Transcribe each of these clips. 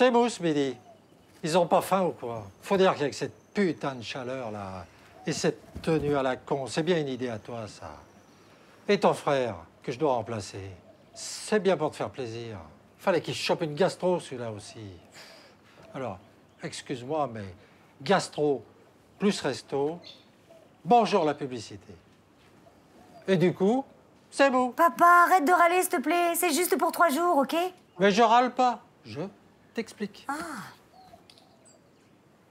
C'est mou ce midi. Ils ont pas faim ou quoi? Faut dire qu'avec cette putain de chaleur là, et cette tenue à la con, c'est bien une idée à toi ça. Et ton frère, que je dois remplacer, c'est bien pour te faire plaisir. Fallait qu'il chope une gastro celui-là aussi. Alors, excuse-moi, mais gastro plus resto, bonjour la publicité. Et du coup, c'est beau. Papa, arrête de râler, s'il te plaît. C'est juste pour trois jours, ok? Mais je râle pas. Je t'explique.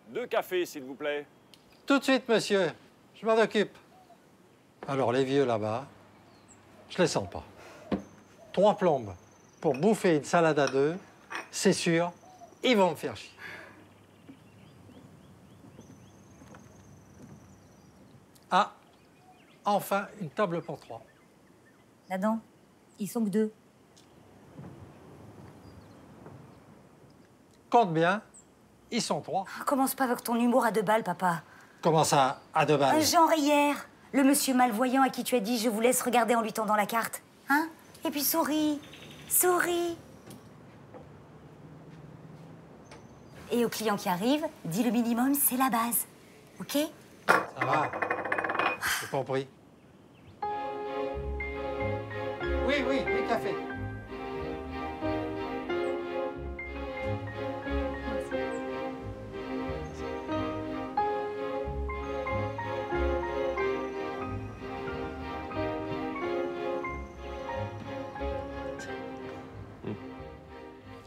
Deux cafés, s'il vous plaît. Tout de suite, monsieur. Je m'en occupe. Alors, les vieux là-bas, je les sens pas. Trois plombes pour bouffer une salade à deux, c'est sûr, ils vont me faire chier. Ah, enfin, une table pour trois. Là-dedans, ils sont que deux. Compte bien, ils sont trois. Ah, Commence pas avec ton humour à deux balles, papa. Comment ça, à deux balles? Genre hier, le monsieur malvoyant à qui tu as dit je vous laisse regarder en lui tendant la carte. Hein? Et puis souris, souris. Et au client qui arrive, dis le minimum, c'est la base. Ok? Ça va J'ai compris. Oui, oui, les cafés.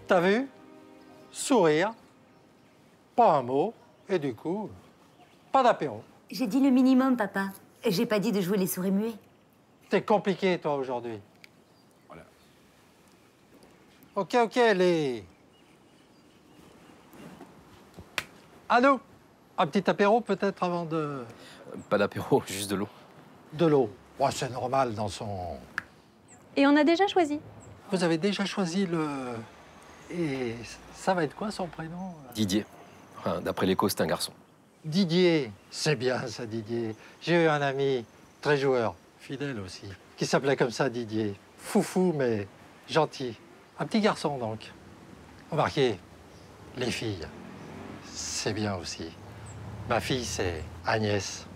T'as vu? Sourire, pas un mot, et du coup, pas d'apéro. J'ai dit le minimum, papa. Et j'ai pas dit de jouer les souris muets. T'es compliqué, toi, aujourd'hui. Voilà. Ok, ok, les... À nous Un petit apéro, peut-être, avant de... Pas d'apéro, juste de l'eau. de l'eau. Ouais, c'est normal dans son... Et on a déjà choisi. Vous avez déjà choisi le... Et ça va être quoi, son prénom Didier. Enfin, D'après l'écho, c'est un garçon. Didier. C'est bien, ça, Didier. J'ai eu un ami, très joueur, fidèle aussi, qui s'appelait comme ça, Didier. Foufou, mais gentil. Un petit garçon, donc. Remarquez, les filles, c'est bien aussi. Ma fille, c'est Agnès.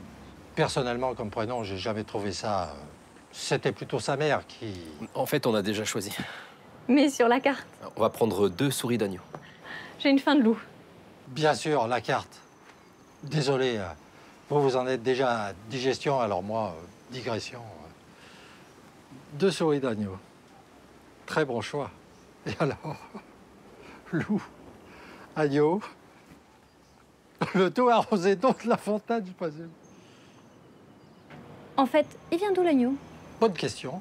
Personnellement, comme prénom, j'ai jamais trouvé ça. euh, C'était plutôt sa mère qui. En fait, on a déjà choisi. Mais sur la carte, On va prendre deux souris d'agneau. j'ai une fin de loup. Bien sûr, la carte. Désolé, euh, vous, vous en êtes déjà à digestion, alors moi, euh, digression. euh. Deux souris d'agneau. Très bon choix. Et alors, loup, agneau, le tout arrosé d'eau de la fontaine, je présume. En fait, il vient d'où l'agneau? Bonne question.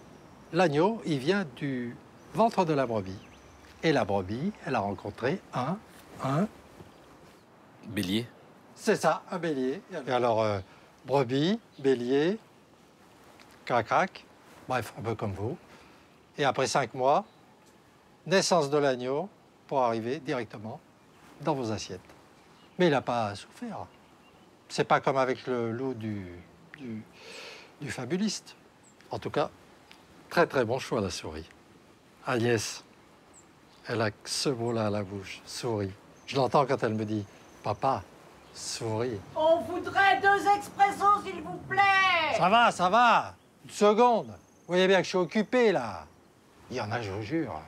L'agneau, il vient du ventre de la brebis. Et la brebis, elle a rencontré un, un, Bélier. C'est ça, un bélier. Et alors, euh, brebis, bélier, crac-crac, bref, un peu comme vous. Et après cinq mois, naissance de l'agneau pour arriver directement dans vos assiettes. Mais il n'a pas souffert. C'est pas comme avec le loup du, du, du fabuliste. En tout cas, très très bon choix la souris. Agnès, elle a ce mot-là à la bouche, souris. Je l'entends quand elle me dit Papa, souris. On voudrait deux expressos, s'il vous plaît Ça va, ça va. Une seconde. Vous voyez bien que je suis occupé là. Il y en a, je vous jure.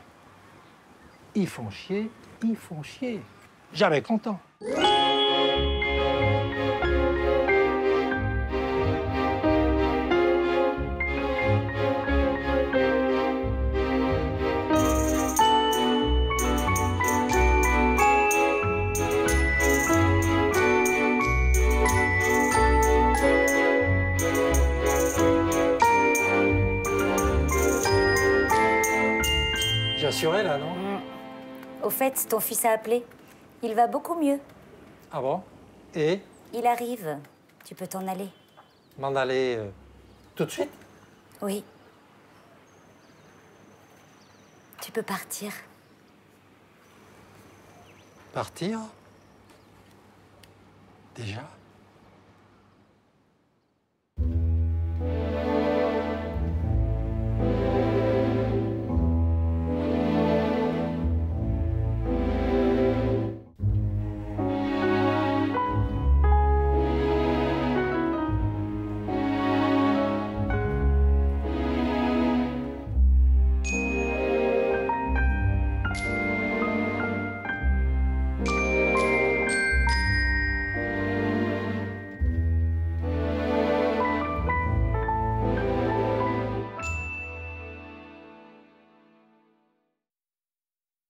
Ils font chier, ils font chier. Jamais content. J'ai assuré là, non Au fait, ton fils a appelé. Il va beaucoup mieux. Ah bon? Et? Il arrive. Tu peux t'en aller. m'en aller euh, tout de suite? Oui. Tu peux partir. Partir? Déjà?